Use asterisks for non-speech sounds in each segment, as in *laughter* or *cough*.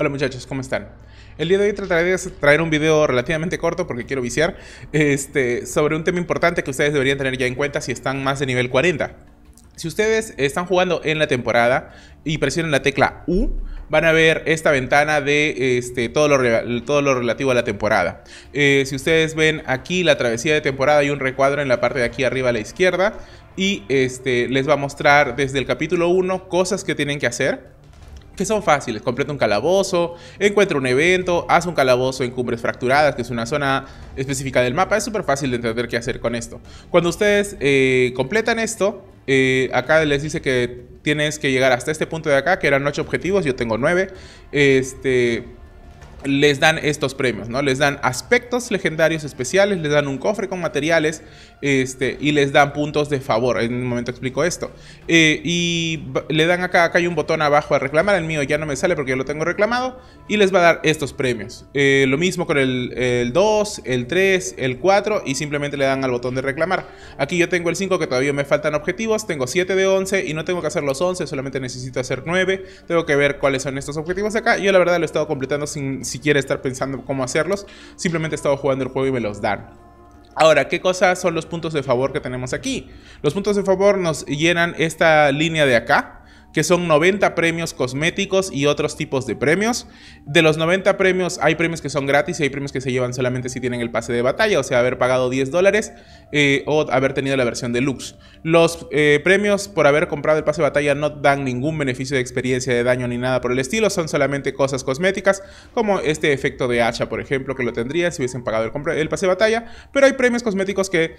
Hola muchachos, ¿cómo están? El día de hoy trataré de traer un video relativamente corto porque quiero viciar este, sobre un tema importante que ustedes deberían tener ya en cuenta si están más de nivel 40. Si ustedes están jugando en la temporada y presionan la tecla U, van a ver esta ventana de este, todo, lo, todo lo relativo a la temporada. Eh, si ustedes ven aquí la travesía de temporada, hay un recuadro en la parte de aquí arriba a la izquierda y este, les va a mostrar desde el capítulo 1 cosas que tienen que hacer que son fáciles. Completa un calabozo, encuentra un evento, haz un calabozo en Cumbres Fracturadas, que es una zona específica del mapa. Es súper fácil de entender qué hacer con esto. Cuando ustedes eh, completan esto, eh, acá les dice que tienes que llegar hasta este punto de acá, que eran 8 objetivos, yo tengo 9. Este les dan estos premios, ¿no? Les dan aspectos legendarios especiales, les dan un cofre con materiales este, y les dan puntos de favor. En un momento explico esto. Eh, y le dan acá, acá hay un botón abajo a reclamar, el mío ya no me sale porque yo lo tengo reclamado y les va a dar estos premios. Eh, lo mismo con el, el, 2, el 3, el 4 y simplemente le dan al botón de reclamar. Aquí yo tengo el 5 que todavía me faltan objetivos, tengo 7 de 11 y no tengo que hacer los 11, solamente necesito hacer 9. Tengo que ver cuáles son estos objetivos acá. Yo la verdad lo he estado completando sin si quiere estar pensando cómo hacerlos. Simplemente he estado jugando el juego y me los dan. Ahora, ¿qué cosas son los puntos de favor que tenemos aquí? Los puntos de favor nos llenan esta línea de acá, que son 90 premios cosméticos y otros tipos de premios. De los 90 premios hay premios que son gratis y hay premios que se llevan solamente si tienen el pase de batalla, o sea, haber pagado 10 dólares eh, o haber tenido la versión deluxe. Los eh, premios por haber comprado el pase de batalla no dan ningún beneficio de experiencia de daño ni nada por el estilo, son solamente cosas cosméticas, como este efecto de hacha, por ejemplo, que lo tendría si hubiesen pagado el pase de batalla, pero hay premios cosméticos que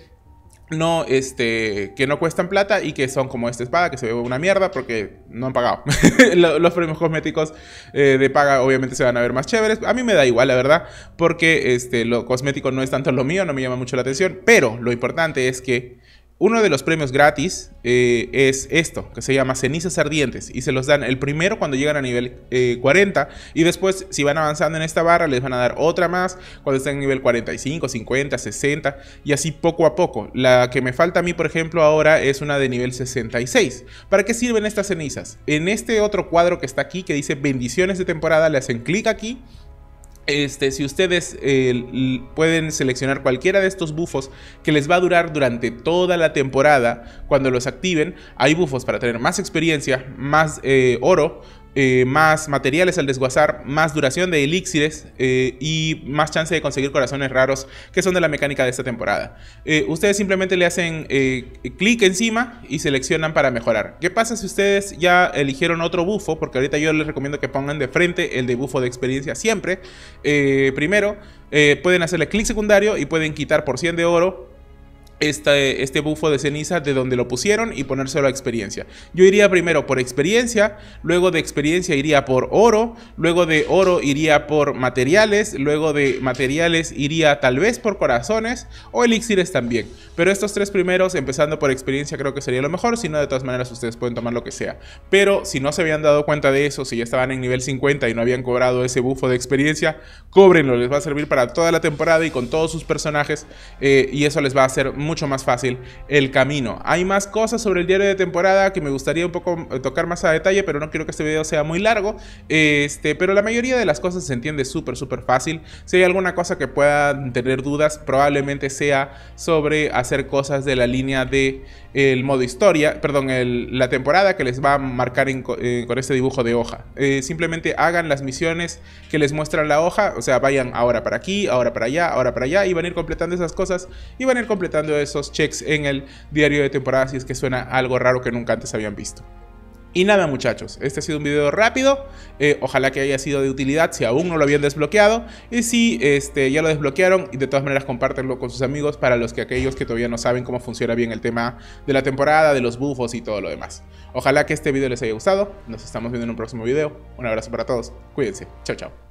no, este, que no cuestan plata y que son como esta espada que se ve una mierda porque no han pagado. *laughs* Los premios cosméticos eh, de paga obviamente se van a ver más chéveres. A mí me da igual, la verdad, porque este, lo cosmético no es tanto lo mío, no me llama mucho la atención, pero lo importante es que uno de los premios gratis eh, es esto, que se llama cenizas ardientes, y se los dan el primero cuando llegan a nivel 40, eh, y después si van avanzando en esta barra les van a dar otra más cuando estén en nivel 45, 50, 60, y así poco a poco. La que me falta a mí, por ejemplo, ahora es una de nivel 66. ¿Para qué sirven estas cenizas? En este otro cuadro que está aquí, que dice bendiciones de temporada, le hacen clic aquí este, si ustedes eh, pueden seleccionar cualquiera de estos bufos que les va a durar durante toda la temporada, cuando los activen, hay bufos para tener más experiencia, más eh, oro, eh, más materiales al desguazar, más duración de elixires eh, y más chance de conseguir corazones raros que son de la mecánica de esta temporada. Eh, ustedes simplemente le hacen clic encima y seleccionan para mejorar. ¿Qué pasa si ustedes ya eligieron otro bufo? Porque ahorita yo les recomiendo que pongan de frente el de bufo de experiencia siempre. primero, pueden hacerle clic secundario y pueden quitar por 100 de oro este, este bufo de ceniza de donde lo pusieron y ponérselo a experiencia. Yo iría primero por experiencia, luego de experiencia iría por oro, luego de oro iría por materiales, luego de materiales iría tal vez por corazones o elixires también. Pero estos tres primeros, empezando por experiencia, creo que sería lo mejor, si no de todas maneras ustedes pueden tomar lo que sea. Pero si no se habían dado cuenta de eso, si ya estaban en nivel 50 y no habían cobrado ese bufo de experiencia, cóbrenlo, les va a servir para toda la temporada y con todos sus personajes eh, y eso les va a hacer mucho más fácil el camino. Hay más cosas sobre el diario de temporada que me gustaría un poco eh, tocar más a detalle, pero no quiero que este video sea muy largo. Este, pero la mayoría de las cosas se entiende súper, súper fácil. Si hay alguna cosa que puedan tener dudas, probablemente sea sobre hacer cosas de la línea de el modo historia, perdón, la temporada que les va a marcar eh, con este dibujo de hoja. Eh, simplemente hagan las misiones que les muestran la hoja, o sea, vayan ahora para aquí, ahora para allá, ahora para allá, y van a ir completando esas cosas y van a ir completando esos checks en el diario de temporada si es que suena algo raro que nunca antes habían visto. Y nada muchachos, este ha sido un video rápido, eh, ojalá que haya sido de utilidad si aún no lo habían desbloqueado y si este, ya lo desbloquearon y de todas maneras compártenlo con sus amigos para los que aquellos que todavía no saben cómo funciona bien el tema de la temporada, de los buffos y todo lo demás. Ojalá que este video les haya gustado, nos estamos viendo en un próximo video, un abrazo para todos, cuídense, chao chao.